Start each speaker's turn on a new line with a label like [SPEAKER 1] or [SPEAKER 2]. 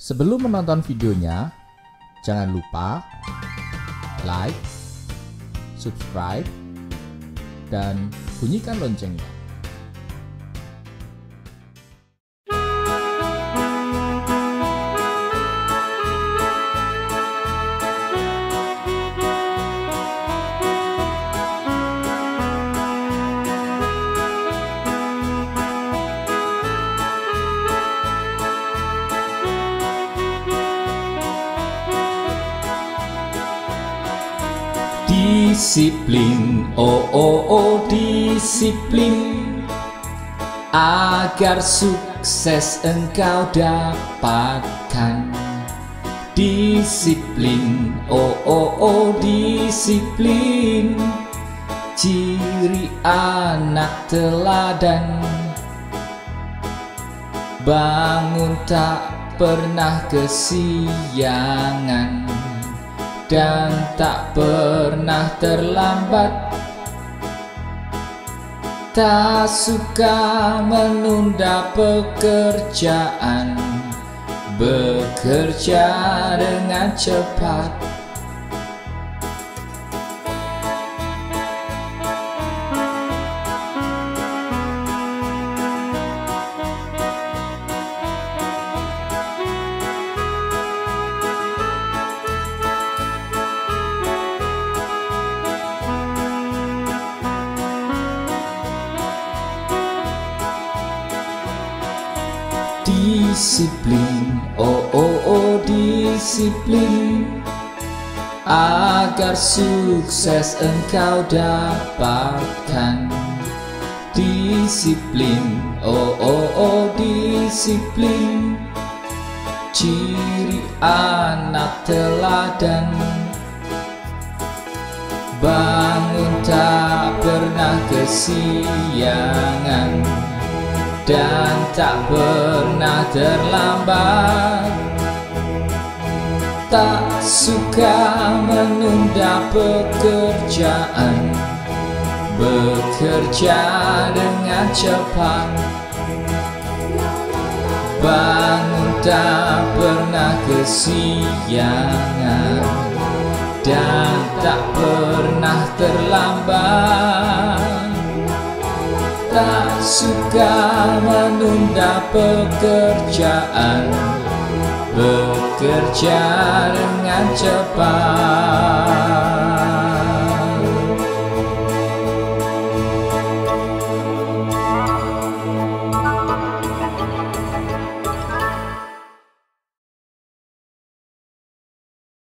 [SPEAKER 1] Sebelum menonton videonya, jangan lupa like, subscribe, dan bunyikan loncengnya. Disiplin, oh oh oh disiplin. Agar sukses engkau dapatkan. Disiplin, oh oh oh disiplin. Ciri anak teladan. Bangun tak pernah kesiangan dan tak pernah terlambat. Tak suka menunda pekerjaan Bekerja dengan cepat Disiplin, oh oh oh disiplin. Agar sukses engkau dapatkan. Disiplin, oh oh oh disiplin. Ciri anak teladan. Bangun tak pernah kesiangan dan tak pernah terlambat. Tak suka menunda pekerjaan Bekerja dengan cepat. Bangun tak pernah kesiangan Dan tak pernah terlambat tak suka menunda pekerjaan. Bekerja dengan cepat